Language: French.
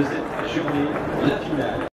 de cette journée, la finale.